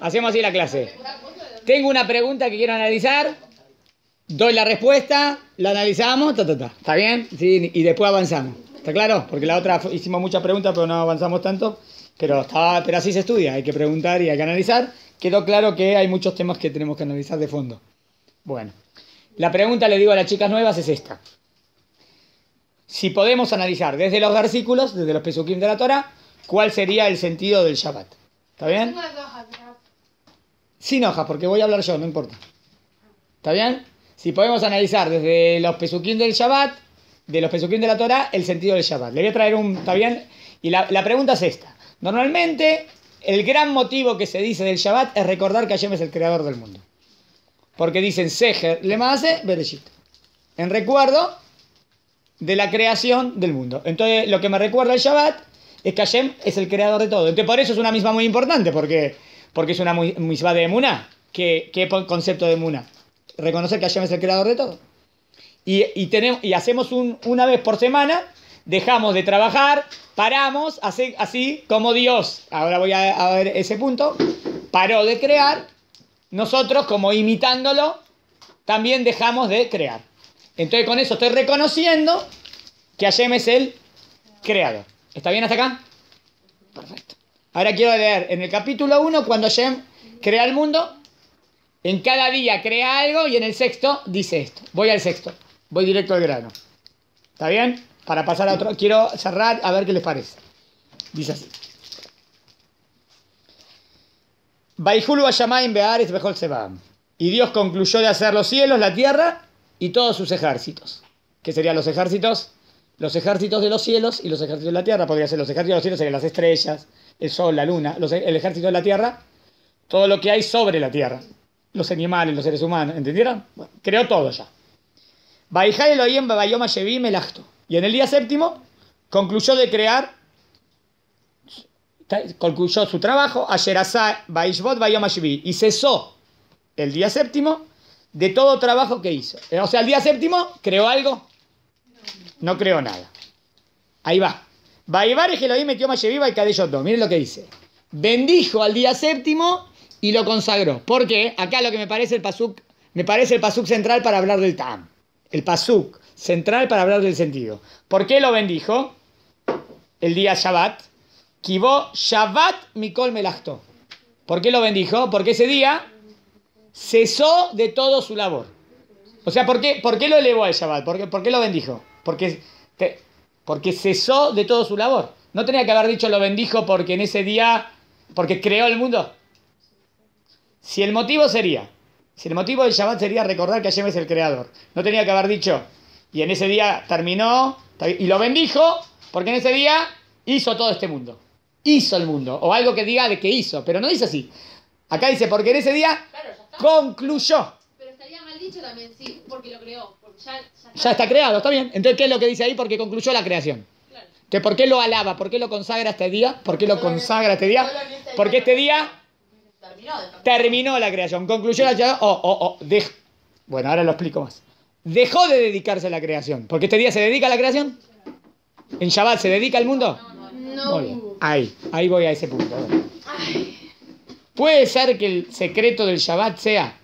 hacemos así la clase. Tengo una pregunta que quiero analizar, doy la respuesta, la analizamos, ta, ta, ta. ¿está bien? Sí, y después avanzamos. ¿Está claro? Porque la otra hicimos muchas preguntas, pero no avanzamos tanto. Pero, estaba, pero así se estudia, hay que preguntar y hay que analizar. Quedó claro que hay muchos temas que tenemos que analizar de fondo. Bueno, la pregunta, le digo a las chicas nuevas, es esta. Si podemos analizar desde los versículos, desde los pesukim de la Torah, ¿cuál sería el sentido del Shabbat? ¿Está bien? Sin hojas, porque voy a hablar yo, no importa. ¿Está bien? Si podemos analizar desde los pesukim del Shabbat, de los pesukim de la Torah, el sentido del Shabbat. Le voy a traer un, ¿está bien? Y la, la pregunta es esta. Normalmente, el gran motivo que se dice del Shabbat es recordar que Hashem es el creador del mundo. Porque dicen Seher, Lemase, Bereshit. En recuerdo de la creación del mundo. Entonces, lo que me recuerda el Shabbat es que Hashem es el creador de todo. Entonces, por eso es una misma muy importante, porque, porque es una misma de Emuná. ¿Qué, qué concepto de Emuná? Reconocer que Hashem es el creador de todo. Y, y, tenemos, y hacemos un- una vez por semana, dejamos de trabajar, paramos, así, así como Dios, ahora voy a, a ver ese punto, paró de crear, nosotros como imitándolo, también dejamos de crear. Entonces con eso estoy reconociendo que Hashem es el creador. ¿Está bien hasta acá? Perfecto. Ahora quiero leer en el capítulo 1 cuando Hashem crea el mundo. En cada día crea algo y en el sexto dice esto. Voy al sexto. Voy directo al grano. ¿Está bien? Para pasar a otro. Quiero cerrar a ver qué les parece. Dice así. Y Dios concluyó de hacer los cielos, la tierra y todos sus ejércitos. ¿Qué serían los ejércitos? Los ejércitos de los cielos y los ejércitos de la tierra. Podría ser los ejércitos de los cielos, serían las estrellas, el sol, la luna. El ejército de la tierra, todo lo que hay sobre la tierra. Los animales, los seres humanos. ¿Entendieron? Bueno, creó todo ya. Y en el día séptimo concluyó de crear, concluyó su trabajo. Y cesó el día séptimo de todo trabajo que hizo. O sea, el día séptimo creó algo, no creó nada. Ahí va. Baibar Elohim metió Masheviva y Kadeyoto. Miren lo que dice. Bendijo al día séptimo y lo consagró. Porque acá lo que me parece el pasuk, me parece el pasuk central para hablar del tam. El pasuk central para hablar del sentido. ¿Por qué lo bendijo? El día Shabbat. Kibó Shabbat Mikol Melachto. ¿Por qué lo bendijo? Porque ese día cesó de todo su labor. O sea, ¿por qué, por qué lo elevó al Shabbat? ¿Por qué, por qué lo bendijo? Porque, porque cesó de todo su labor. No tenía que haber dicho lo bendijo porque en ese día, porque creó el mundo. Si el motivo sería, si el motivo del Shabbat sería recordar que Hashem es el creador, no tenía que haber dicho, y en ese día terminó, y lo bendijo, porque en ese día hizo todo este mundo. Hizo el mundo, o algo que diga de que hizo, pero no dice así. Acá dice, porque en ese día Claro, concluyó. Pero estaría mal dicho también, sí, porque lo creó. Ya, ya está. Ya está creado, está bien. Entonces, ¿qué es lo que dice ahí? Porque concluyó la creación. Claro. Entonces, ¿por qué lo alaba? ¿Por qué lo consagra este día? ¿Por qué lo consagra este día? Porque este día Terminó la creación, concluyó la creación. Oh, oh, oh, Bueno, ahora lo explico más. Dejó de dedicarse a la creación. Porque este día se dedica a la creación. ¿En Shabbat se dedica al mundo? Muy bien. Ahí, ahí voy a ese punto. Puede ser que el secreto del Shabbat sea.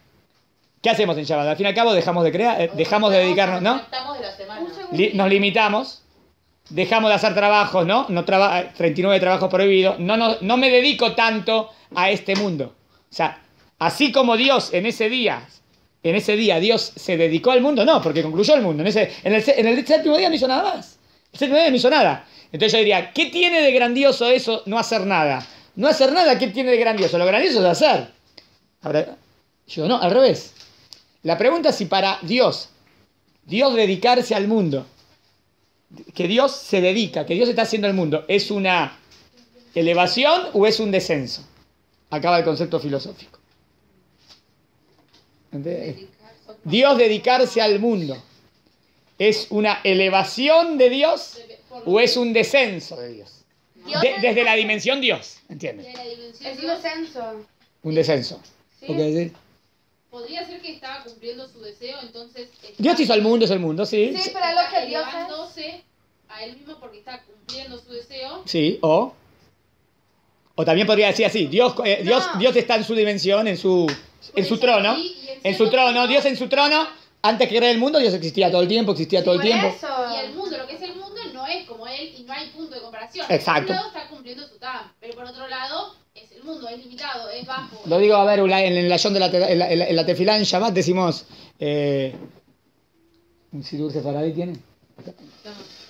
¿Qué hacemos en Shabbat? Al fin y al cabo dejamos de crear, eh, dejamos de dedicarnos, ¿no? Estamos de la semana. Li- nos limitamos, dejamos de hacer trabajos, ¿no? no traba- 39 trabajos prohibidos, no, no, no me dedico tanto a este mundo. O sea, así como Dios en ese día, en ese día Dios se dedicó al mundo, no, porque concluyó el mundo. En, ese, en, el, se- en el séptimo día no hizo nada más. El séptimo día no hizo nada. Entonces yo diría, ¿qué tiene de grandioso eso no hacer nada? No hacer nada, ¿qué tiene de grandioso? Lo grandioso es hacer. Ahora, yo no, al revés. La pregunta es si para Dios, Dios dedicarse al mundo, que Dios se dedica, que Dios está haciendo el mundo, ¿es una elevación o es un descenso? Acaba el concepto filosófico. ¿Entendés? Dios dedicarse al mundo, ¿es una elevación de Dios o es un descenso de Dios? De- desde la dimensión Dios, ¿entiendes? De la dimensión Es un descenso. Un descenso. Podría ser que estaba cumpliendo su deseo, entonces. Dios hizo el mundo, es el mundo, sí. Sí, pero lo que Dios es. a él mismo porque está cumpliendo su deseo. Sí, o, O también podría decir así, Dios, eh, Dios, No. Dios está en su dimensión, en su, en su trono. Sí, en En su trono, Dios en su trono. Antes que crear el mundo, Dios existía todo el tiempo, existía todo el tiempo. eso. Y el mundo, lo que es el mundo, no es como él y no hay punto de comparación. Exacto. Por un lado está cumpliendo su tam, pero por otro lado el mundo, es limitado, es bajo. Lo digo, a ver, en la- el de la, en la, en la- en la tefilá en Shabbat decimos... Eh, ¿Un sidur sefaradí tiene?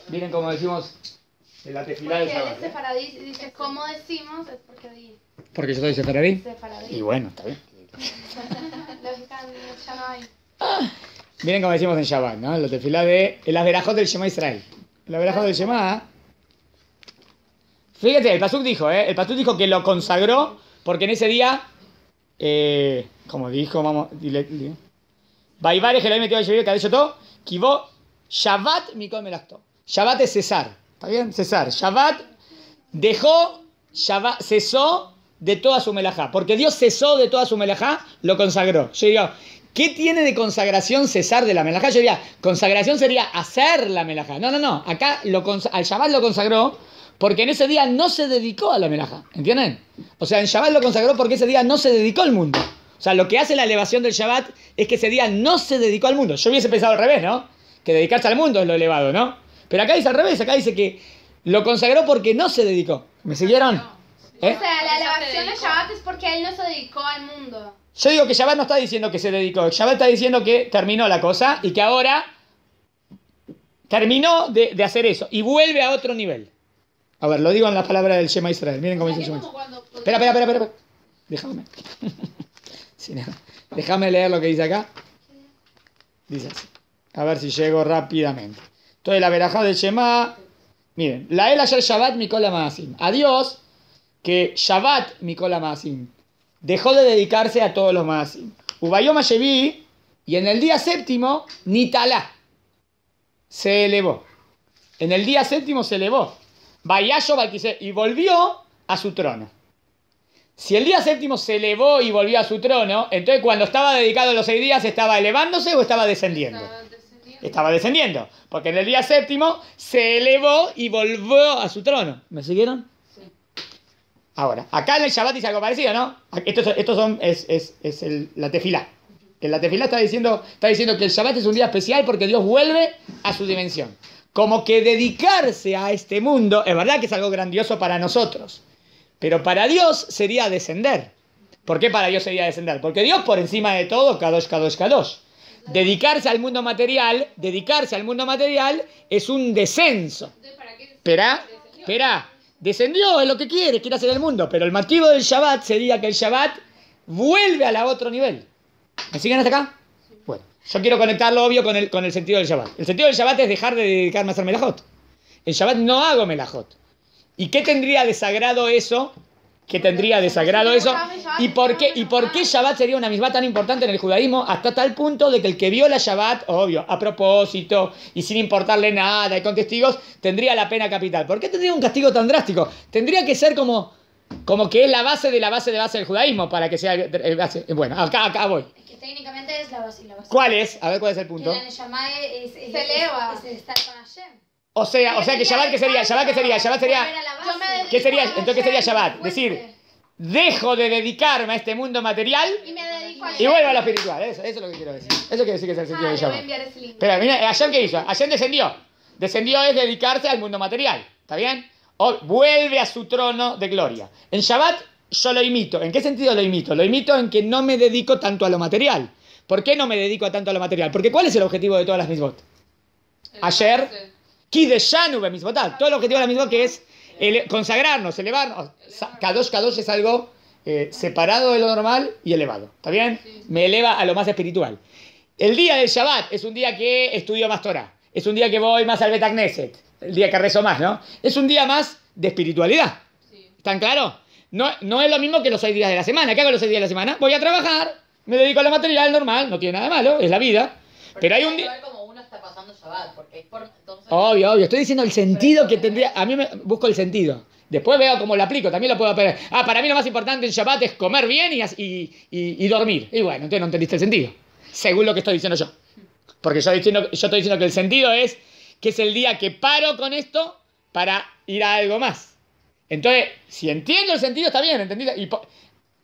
Miren cómo decimos en la tefilá de Porque Shabbat. ¿eh? sefaradí, dice, ¿cómo decimos? Es porque di Porque yo soy sefaradí. sefaradí. Y bueno, está bien. Lógica, ya no hay. Miren cómo decimos en Shabbat, ¿no? La tefilá de... En las verajot del Shema Israel. En las verajot del Shema... Fíjate, el Pasuk dijo, ¿eh? El Pasuk dijo que lo consagró porque en ese día... Eh, como dijo, vamos... Dile, dile. Baibare Jeroim metió ha dicho todo. Kivó Shabbat Mikol Melachto. Shabbat es cesar. ¿Está bien? Cesar. Shabbat dejó, Shabbat, cesó de toda su melajá. Porque Dios cesó de toda su melajá, lo consagró. Yo ¿qué tiene de consagración cesar de la melajá? Yo diría, consagración sería hacer la melajá. No, no, no. Acá lo al Shabbat lo consagró porque en ese día no se dedicó a la melajá. ¿Entienden? O sea, en Shabbat lo consagró porque ese día no se dedicó al mundo. O sea, lo que hace la elevación del Shabbat es que ese día no se dedicó al mundo. Yo hubiese pensado al revés, ¿no? Que dedicarse al mundo es lo elevado, ¿no? Pero acá dice al revés, acá dice que lo consagró porque no se dedicó. ¿Me siguieron? ¿Eh? O sea, la elevación de dedicó. Shabbat es porque él no se dedicó al mundo. Yo digo que Shabbat no está diciendo que se dedicó. Shabbat está diciendo que terminó la cosa y que ahora terminó de, de hacer eso y vuelve a otro nivel. A ver, lo digo en las palabras del Shema Israel. Miren cómo dice el Shema Israel. Espera, espera, espera, espera. Déjame. Déjame leer lo que dice acá. Dice así. A ver si llego rápidamente. Entonces, la verajá del Shema. Miren, la el ayer Shabbat Mikola Maasim. A Dios que Shabbat Mikola Maasim dejó de dedicarse a todos los Maasim. Ubayoma Shevi y en el día séptimo, Nitalá se elevó. En el día séptimo se elevó. Balquise y volvió a su trono. Si el día séptimo se elevó y volvió a su trono, entonces cuando estaba dedicado a los seis días, ¿estaba elevándose o estaba descendiendo? Estaba descendiendo. Porque en el día séptimo se elevó y volvió a su trono. ¿Me siguieron? Ahora, acá en el Shabbat dice algo parecido, ¿no? Estos, estos son, es, es, es el- la tefilá. En la tefilá está diciendo, está diciendo que el Shabbat es un día especial porque Dios vuelve a su dimensión. Como que dedicarse a este mundo, es verdad que es algo grandioso para nosotros, pero para Dios sería descender. ¿Por qué para Dios sería descender? Porque Dios por encima de todo, Kadosh, Kadosh, Kadosh. Dedicarse al mundo material, dedicarse al mundo material es un descenso. Entonces, ¿para qué Espera, descendió? espera. Descendió, es lo que quiere, quiere hacer el mundo. Pero el motivo del Shabbat sería que el Shabbat vuelve a la otro nivel. ¿Me siguen hasta acá? Bueno, yo quiero conectarlo obvio con el, con el sentido del Shabbat. El sentido del Shabbat es dejar de dedicarme a hacer melajot. El Shabbat no hago melajot. ¿Y qué tendría de sagrado eso? ¿Qué tendría de sagrado eso? ¿Y por qué, y por qué Shabbat sería una misma tan importante en el judaísmo? Hasta tal punto de que el que viola Shabbat, obvio, a propósito y sin importarle nada y con testigos, tendría la pena capital. ¿Por qué tendría un castigo tan drástico? Tendría que ser como, como que es la base de la base de base del judaísmo para que sea. Bueno, acá, acá voy. Que técnicamente es la base. La base. ¿Cuál es? A ver cuál es el Que punto. la Neshama es, es, Se eleva. es, es estar con Hashem. O sea, o sea que Shabbat, ¿qué sería? Shabbat, ¿qué sería? Shabbat sería... ¿Qué sería? Entonces, ¿qué sería Shabbat? Decir, dejo de dedicarme a este mundo material Y me dedico y vuelvo a lo espiritual. Eso, eso es lo que quiero decir. Eso quiere decir que es el sentido Ah, de voy a Shabbat. Espera, mira, Hashem qué hizo? Hashem descendió. Descendió es dedicarse al mundo material. ¿Está bien? O vuelve a su trono de gloria. En Shabbat yo lo imito. ¿En qué sentido lo imito? Lo imito en que no me dedico tanto a lo material. ¿Por qué no me dedico tanto a lo material? Porque ¿cuál es el objetivo de todas las misbot? Ayer, Kideshanu misbotat. Todo el objetivo de la misbot que es ele- consagrarnos, elevarnos. Kadosh Kadosh es algo eh, separado de lo normal y elevado. ¿Está bien? Me eleva a lo más espiritual. El día del Shabbat es un día que estudio más Torah. Es un día que voy más al Bet Knesset. El día que rezo más, ¿no? Es un día más de espiritualidad. ¿Están claros? No, no es lo mismo que los seis días de la semana. ¿Qué hago los seis días de la semana? Voy a trabajar, me dedico a lo material normal, no tiene nada de malo, es la vida. Pero hay un día. Entonces, Obvio, obvio. Estoy diciendo el sentido que tendría. A mí me busco el sentido. Después veo cómo lo aplico. También lo puedo aprender. Ah, para mí lo más importante en Shabbat es comer bien y, y- y dormir. Y bueno, entonces no entendiste el sentido. Según lo que estoy diciendo yo. Porque yo, diciendo, yo estoy diciendo que el sentido es que es el día que paro con esto para ir a algo más. Entonces, si entiendo el sentido, está bien, ¿entendido?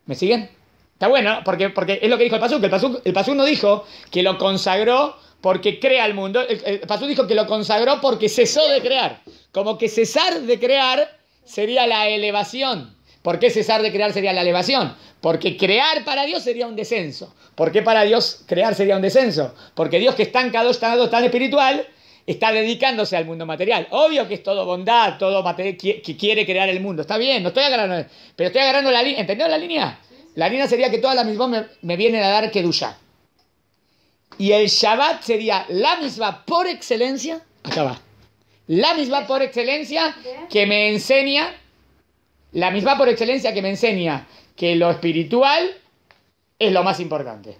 ¿Me siguen? Está bueno, ¿no? porque, porque es lo que dijo el Pasuk. El Pasuk, el Pasuk no dijo que lo consagró porque crea el mundo. El, el dijo que lo consagró porque cesó de crear. Como que cesar de crear sería la elevación. ¿Por qué cesar de crear sería la elevación? Porque crear para Dios sería un descenso. ¿Por qué para Dios crear sería un descenso? Porque Dios que es tan cada tan, tan espiritual está dedicándose al mundo material. Obvio que es todo bondad, todo material, que que quiere crear el mundo. Está bien, no estoy agarrando, pero estoy agarrando la línea. ¿Entendió la línea? La línea sería que todas las mismas me, me vienen a dar Kedusha. Y el Shabbat sería la misma por excelencia. Acá va. La misma por excelencia que me enseña. La misma por excelencia que me enseña que lo espiritual es lo más importante.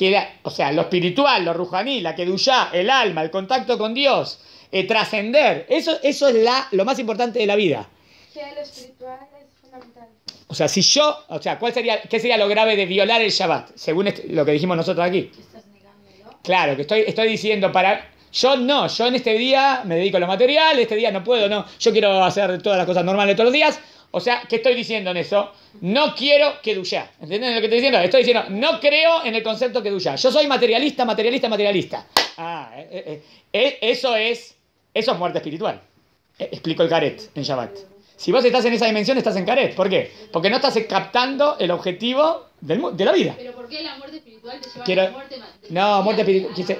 Que, la- o sea, lo espiritual, lo rujaní, la kedushá, el alma, el contacto con Dios, eh, trascender, eso, eso es la, lo más importante de la vida. Que lo espiritual es fundamental. O sea, si yo, o sea, ¿cuál sería, ¿qué sería lo grave de violar el Shabbat? Según este- lo que dijimos nosotros aquí. Estás negándolo. Claro, que estoy, estoy diciendo para... Yo no, yo en este día me dedico a lo material, este día no puedo, no. Yo quiero hacer todas las cosas normales todos los días. O sea, ¿qué estoy diciendo en eso? No quiero Kedushá. ¿Entienden lo que estoy diciendo? Estoy diciendo, no creo en el concepto Kedushá. Yo soy materialista, materialista, materialista. Ah, eh, eh, eh, eso es... Eso es muerte espiritual. Eh, Explico el caret en Shabbat. Si vos estás en esa dimensión, estás en caret. ¿Por qué? Porque no estás captando el objetivo del de la vida. Pero ¿por qué la muerte espiritual te lleva Quiero- a la muerte ma- No, muerte material, espiritual,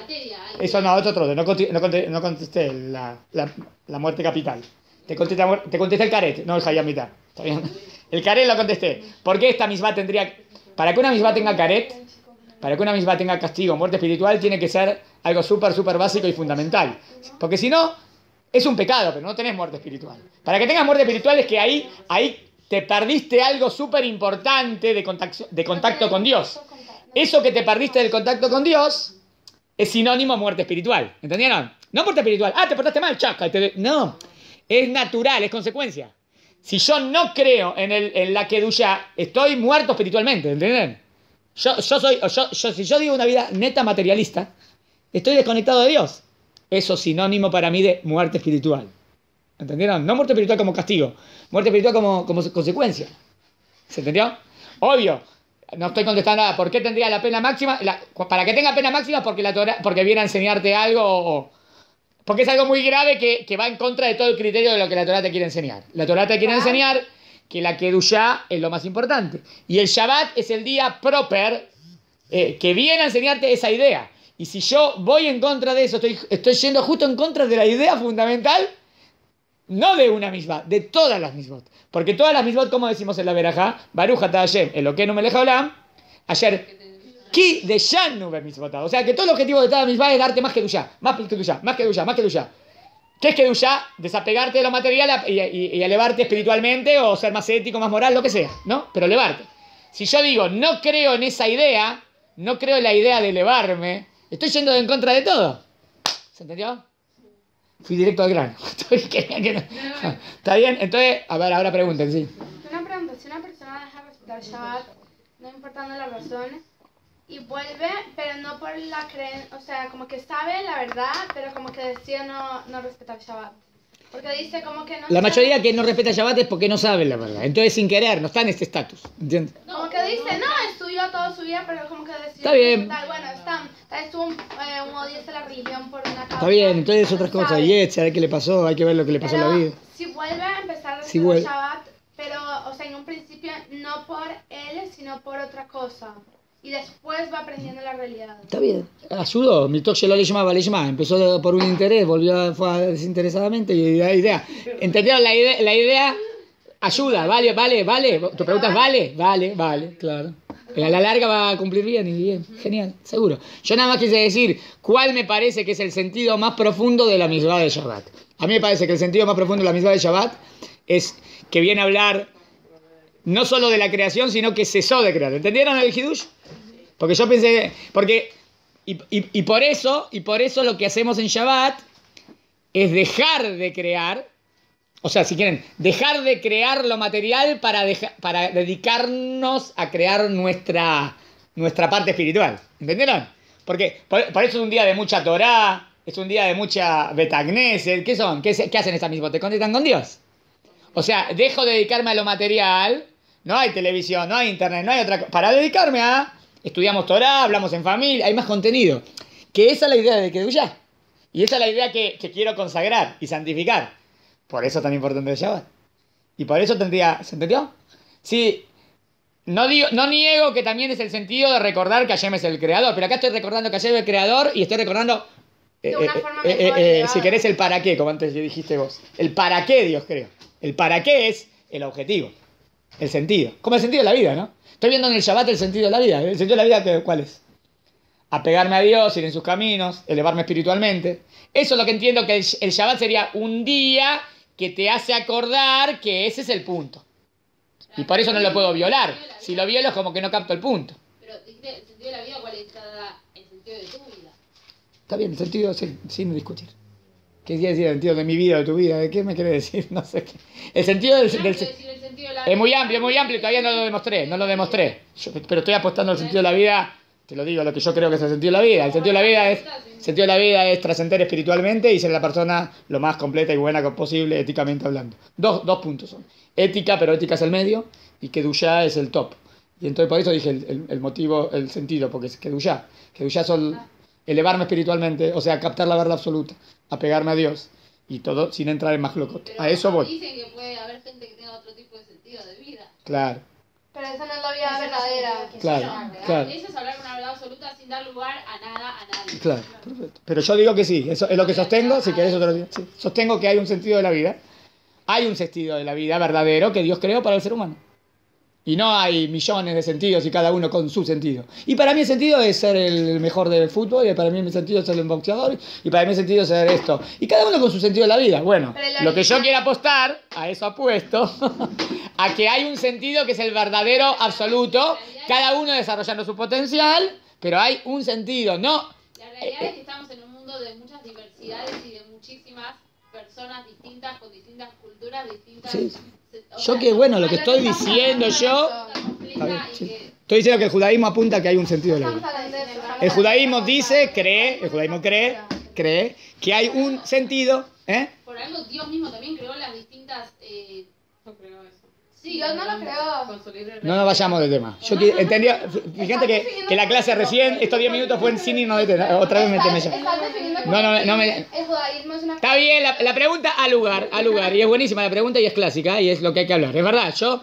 Eso no, otro otro. No, no contesté la, la- la muerte capital. Te muer- te contesté el caret, no el Hayam mitad. ¿Está bien? El caret lo contesté. ¿Por qué esta misma tendría... Para que una misma tenga caret, para que una misma tenga castigo, muerte espiritual, tiene que ser algo súper, súper básico y fundamental. Porque si no, es un pecado, pero no tenés muerte espiritual. Para que tengas muerte espiritual es que ahí, ahí te perdiste algo súper importante de contacto, de contacto con Dios. Eso que te perdiste del contacto con Dios es sinónimo a muerte espiritual. ¿Entendieron? No muerte espiritual. Ah, te portaste mal, chaca. No. Es natural, es consecuencia. Si yo no creo en, el, en la Kedusha, estoy muerto espiritualmente. ¿Entienden? Yo, yo soy, yo, yo- si yo digo una vida neta materialista, estoy desconectado de Dios. Eso es sinónimo para mí de muerte espiritual. ¿Entendieron? No muerte espiritual como castigo, muerte espiritual como, como consecuencia. ¿Se entendió? Obvio. No estoy contestando nada. ¿Por qué tendría la pena máxima? Para que tenga pena máxima porque, la porque viene a enseñarte algo o- porque es algo muy grave que, que va en contra de todo el criterio de lo que la Torah te quiere enseñar. La Torah te quiere enseñar que la Kedushá es lo más importante. Y el Shabbat es el día proper eh, que viene a enseñarte esa idea. Y si yo voy en contra de eso, estoy, estoy yendo justo en contra de la idea fundamental, no de una misma, de todas las mismot. Porque todas las mismot, como decimos en la verajá, Baruch ata Hashem, Eloquenu melech haolam, ayer, ki de Shanu. O sea que todo el objetivo de todas las mismas es darte más que duya, más que duya, más que duya, más que duya. ¿Qué es que duya? Desapegarte de lo material y, y- y elevarte espiritualmente o ser más ético, más moral, lo que sea, ¿no? Pero elevarte. Si yo digo, no creo en esa idea, no creo en la idea de elevarme, estoy yendo en contra de todo. ¿Se entendió? Fui directo al grano. ¿Está bien? Entonces, a ver, ahora pregunten, sí. Una pregunta, si una persona deja de respetar Shabbat, no importando las razones, y vuelve, pero no por la creencia, o sea, como que sabe la verdad, pero como que decide no, no respetar Shabbat. Porque dice como que no La sabe- mayoría que no respeta Shabbat es porque no saben la verdad. Entonces, sin querer, no está en este estatus. ¿Entiendes? Como que dice, no, estudió toda su vida, pero como que decidió Está bien. respetar. Bueno, está, tal vez tuvo un, eh, un odio hacia la religión por una causa. Está bien, entonces es otras no cosas. sabe. Y a ver qué le pasó, hay que ver lo que le pasó en la Pero vida. Si vuelve a empezar a Si respetar vuelve. Shabbat, pero, o sea, en un principio no por él, sino por otra cosa. Y después va aprendiendo la realidad. Está bien. Ayudó. Mi talk lo le llamaba, le llamaba. Empezó por un interés, volvió fue desinteresadamente y la idea. ¿Entendieron la idea? La idea ayuda, vale, vale, vale. Tu pregunta es vale, vale, vale, claro. A la larga va a cumplir bien y bien. Genial, seguro. Yo nada más quise decir cuál me parece que es el sentido más profundo de la misma de Shabbat. A mí me parece que el sentido más profundo de la misma de Shabbat es que viene a hablar no solo de la creación, sino que cesó de crear. ¿Entendieron el Hidush? Porque yo pensé, porque, y, y- por eso, y por eso lo que hacemos en Shabbat es dejar de crear, o sea, si quieren, dejar de crear lo material para, para dedicarnos a crear nuestra, nuestra parte espiritual. ¿Entendieron? Porque por, eso es un día de mucha Torah, es un día de mucha Betagneset. ¿Qué son? ¿Qué, qué hacen estas mismas? ¿Te conectan con Dios? O sea, dejo de dedicarme a lo material, no hay televisión, no hay internet, no hay otra cosa. Para dedicarme a, estudiamos Torah, hablamos en familia, hay más contenido. Que esa es la idea de Kedushá. Y esa es la idea que, que quiero consagrar y santificar. Por eso es tan importante el Shabbat. Y por eso tendría, ¿se entendió? Sí, no, digo, no niego que también es el sentido de recordar que Hashem es el creador, pero acá estoy recordando que Hashem es el creador y estoy recordando, eh, De una eh, forma eh, eh, elevada. si querés, el para qué, como antes dijiste vos. El para qué Dios creó. El para qué es el objetivo, el sentido. Como el sentido de la vida, ¿no? Estoy viendo en el Shabbat el sentido de la vida. ¿El sentido de la vida cuál es? Apegarme a Dios, ir en sus caminos, elevarme espiritualmente. Eso es lo que entiendo que el, el Shabbat sería un día que te hace acordar que ese es el punto. Y por eso no lo puedo violar. Si lo violo es como que no capto el punto. Pero dijiste el sentido de la vida, ¿cuál es el sentido de tu vida? Está bien, el sentido sí, sin discutir. ¿Qué quiere decir el sentido de mi vida de tu vida? ¿De qué me quiere decir? No sé qué. El sentido del, del- es muy amplio, es muy amplio, todavía no lo demostré, no lo demostré. Yo- pero estoy apostando al sentido de la vida, te lo digo, lo que yo creo que es el sentido de la vida. El sentido de la vida es, el sentido de la vida es trascender espiritualmente y ser la persona lo más completa y buena posible, éticamente hablando. Dos, dos puntos son. Ética, pero ética es el medio, y Kedushá es el top. Y entonces por eso dije el, el- el motivo, el sentido, porque es Kedushá. Kedushá son elevarme espiritualmente, o sea, captar la verdad absoluta, apegarme a Dios. Y todo sin entrar en más locot. Pero A eso voy. Dicen que puede haber gente que tenga otro tipo de sentido de vida. Claro, Pero esa no es la vida verdadera. claro, claro. Eso es hablar una verdad absoluta sin dar lugar a nada, a nadie. Claro, perfecto. Pero yo digo que sí, eso es lo que sostengo, si querés otro día. sí. Sostengo que hay un sentido de la vida. Hay un sentido de la vida verdadero que Dios creó para el ser humano. Y no hay millones de sentidos y cada uno con su sentido. Y para mí el sentido es ser el mejor del fútbol, y para mí el sentido es ser un boxeador, y para mí el sentido es ser esto. Y cada uno con su sentido de la vida. Bueno, lo que yo quiero apostar, a eso apuesto, a que hay un sentido que es el verdadero absoluto, cada uno desarrollando su potencial, pero hay un sentido, no La realidad es que estamos en un mundo de muchas diversidades y de muchísimas personas distintas, con distintas culturas, distintas... Sí. o Yo sea, que bueno, lo que estoy diciendo yo- sí. que- Estoy diciendo que el judaísmo apunta que hay un sentido de la vida. El judaísmo dice, cree, el judaísmo cree, cree que hay un sentido, ¿eh? Por algo Dios mismo también creó las distintas... Eh. Sí, Dios no lo libre No nos vayamos del tema. Yo entendía, fíjate que, que la clase recién, estos 10 minutos fue en cine y no de tema. Otra vez me Estás- meteme ya. estás definiendo No, no, no me- Está bien, la, la pregunta al lugar, al lugar. Y es buenísima la pregunta y es clásica y es lo que hay que hablar. Es verdad, yo,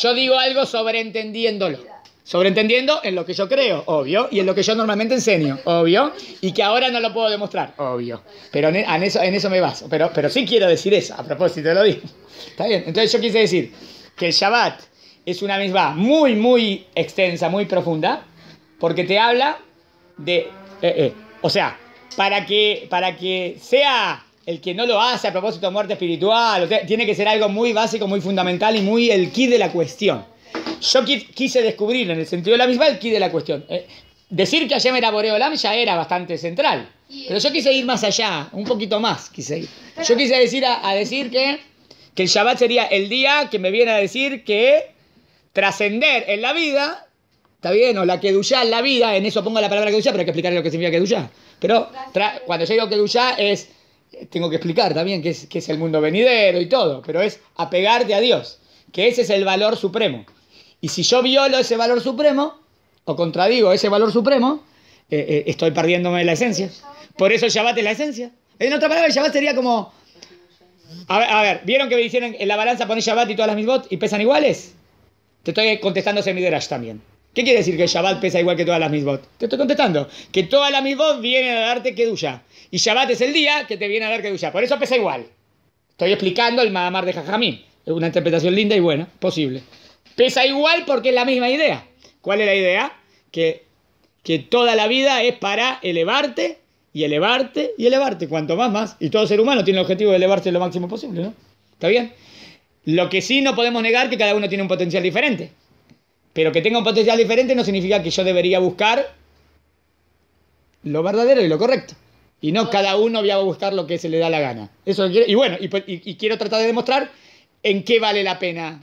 yo digo algo sobreentendiéndolo. Sobreentendiendo en lo que yo creo, obvio, y en lo que yo normalmente enseño, obvio, y que ahora no lo puedo demostrar, obvio. Pero en, en eso, en eso me baso. Pero, pero sí quiero decir eso, a propósito lo digo. Está bien, entonces yo quise decir que el Shabbat es una misma muy, muy extensa, muy profunda, porque te habla de... eh, eh, o sea, para que, para que sea el que no lo hace a propósito de muerte espiritual, o sea, tiene que ser algo muy básico, muy fundamental y muy el key de la cuestión. Yo qui- quise descubrir en el sentido de la misma el key de la cuestión. Eh, decir que Hashem era Boreolam ya era bastante central. Pero yo quise ir más allá, un poquito más quise ir. Yo quise decir a, a decir que, que el Shabbat sería el día que me viene a decir que trascender en la vida, está bien, o la Kedushá en la vida, en eso pongo la palabra Kedushá, pero hay que explicar lo que significa Kedushá. Pero cuando yo digo Kedushá es, tengo que explicar también qué es, qué es el mundo venidero y todo, pero es apegarte a Dios, que ese es el valor supremo. Y si yo violo ese valor supremo, o contradigo ese valor supremo, eh, eh, estoy perdiéndome la esencia. Por eso el Shabbat es la esencia. En otra palabra, el Shabbat sería como... A ver, a ver, ¿vieron que me dijeron en la balanza pones Shabbat y todas las misbot y pesan iguales? Te estoy contestando ese Midrash también. ¿Qué quiere decir que Shabbat pesa igual que todas las misbot? Te estoy contestando. Que todas las misbot vienen a darte Kedusha. Y Shabbat es el día que te viene a dar Kedusha. Por eso pesa igual. Estoy explicando el Mahamar de Jajamín. Es una interpretación linda y buena, posible. Pesa igual porque es la misma idea. ¿Cuál es la idea? Que, que toda la vida es para elevarte y elevarte y elevarte. Cuanto más, más. Y todo ser humano tiene el objetivo de elevarse lo máximo posible, ¿no? ¿Está bien? Lo que sí no podemos negar que cada uno tiene un potencial diferente. Pero que tenga un potencial diferente no significa que yo debería buscar lo verdadero y lo correcto. Y no cada uno va a buscar lo que se le da la gana. Eso y bueno, y, pues- y- y quiero tratar de demostrar en qué vale la pena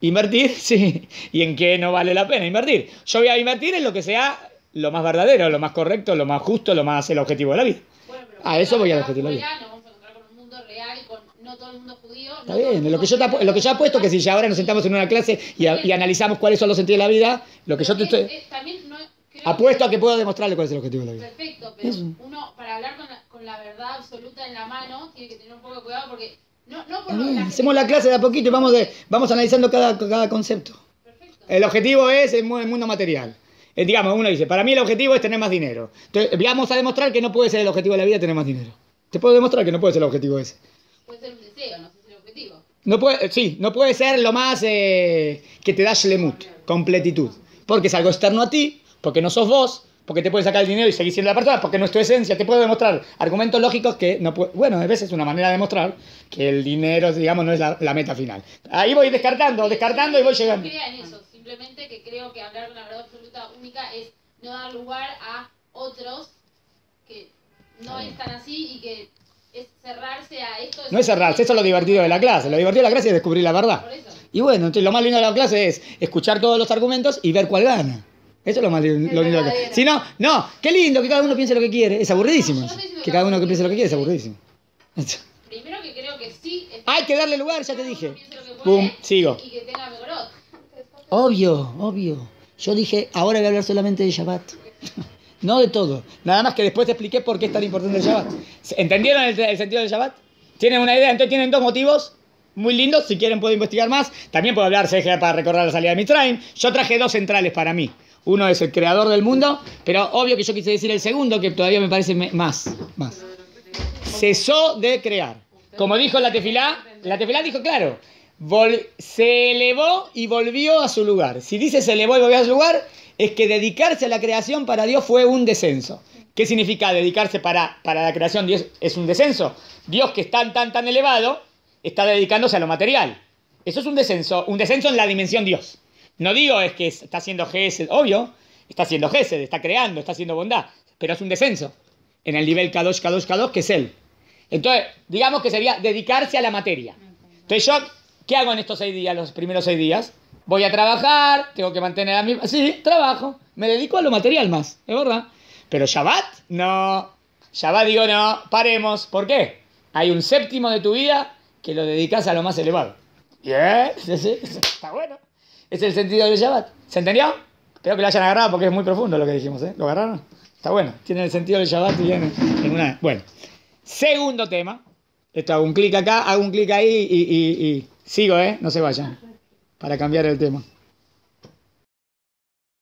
invertir, sí, y en qué no vale la pena invertir. Yo voy a invertir en lo que sea lo más verdadero, lo más correcto, lo más justo, lo más el objetivo de la vida. Bueno, A eso voy al objetivo de la vida. Nos vamos a encontrar con un mundo real, con no todo el mundo es judío. Está bien, lo que yo te lo que yo apuesto que si ya ahora nos sentamos en una clase y, a- y analizamos cuáles son los sentidos de la vida, lo que yo te estoy... También no, Apuesto a que puedo demostrarle cuál es el objetivo de la vida. Perfecto, pero Eso. uno para hablar con la, con la verdad absoluta en la mano tiene que tener un poco de cuidado porque no, no por bien, la Hacemos la clase de a poquito y vamos, de, vamos analizando cada, cada concepto. Perfecto. El objetivo es el mundo material. Eh, digamos, uno dice, para mí el objetivo es tener más dinero. Entonces, vamos a demostrar que no puede ser el objetivo de la vida tener más dinero. Te puedo demostrar que no puede ser el objetivo ese. Puede ser un deseo, no sé si es el objetivo. No puede, eh, sí, no puede ser lo más eh, que te da shlemut, completitud. Porque es algo externo a ti, porque no sos vos, porque te puedes sacar el dinero y seguir siendo la persona, porque no es tu esencia. Te puedo demostrar argumentos lógicos que no puede. Bueno, a veces es una manera de demostrar que el dinero, digamos, no es la, la meta final. Ahí voy descartando, descartando y voy llegando. crea en eso, simplemente que creo que hablar de una verdad absoluta única es no dar lugar a otros que no están así y que es cerrarse a esto. No es cerrarse, eso es lo divertido de la clase. Lo divertido de la clase es descubrir la verdad. Por eso. Y bueno, entonces lo más lindo de la clase es escuchar todos los argumentos y ver cuál gana. Eso es lo más li- lo lindo de la clase. Si no, no, qué lindo que cada uno piense lo que quiere. Es aburridísimo. No, Que que cada uno que piense lo que quiere es aburridísimo. Primero que creo que sí. Hay que darle lugar, ya te dije. Pum, sigo. Y que tenga mejorot. Obvio, obvio. Yo dije, ahora voy a hablar solamente de Shabbat. No de todo. Nada más que después te expliqué por qué es tan importante el Shabbat. ¿Entendieron el, el sentido del Shabbat? ¿Tienen una idea? Entonces tienen dos motivos muy lindos. Si quieren puedo investigar más. También puedo hablar para recordar la salida de Mitraim. Yo traje dos centrales para mí. Uno es el creador del mundo, pero obvio que yo quise decir el segundo, que todavía me parece más. más. Cesó de crear. Como dijo la tefilá, la tefilá dijo claro, se elevó y volvió a su lugar. Si dice se elevó y volvió a su lugar, es que dedicarse a la creación para Dios fue un descenso. ¿Qué significa dedicarse para, para la creación? Dios es un descenso. Dios que es tan, tan, tan elevado, está dedicándose a lo material. Eso es un descenso, un descenso en la dimensión Dios. No digo es que está haciendo Gesed, obvio, está haciendo Gesed, está creando, está haciendo bondad, pero es un descenso en el nivel Kadosh, Kadosh, Kadosh, que es Él. Entonces, digamos que sería dedicarse a la materia. Entonces yo, ¿qué hago en estos seis días, los primeros seis días? Voy a trabajar, tengo que mantener a mi... Sí, trabajo, me dedico a lo material más, es verdad. Pero Shabbat, no. Shabbat digo, no, paremos. ¿Por qué? Hay un séptimo de tu vida que lo dedicas a lo más elevado. Bien, sí, está bueno. Es el sentido del Shabbat. ¿Se entendió? Espero que lo hayan agarrado porque es muy profundo lo que dijimos, ¿eh? ¿Lo agarraron? Está bueno. Tiene el sentido del Shabbat y viene en una... Bueno. Segundo tema. Esto hago un clic acá, hago un clic ahí y sigo, ¿eh? No se vayan. Para cambiar el tema.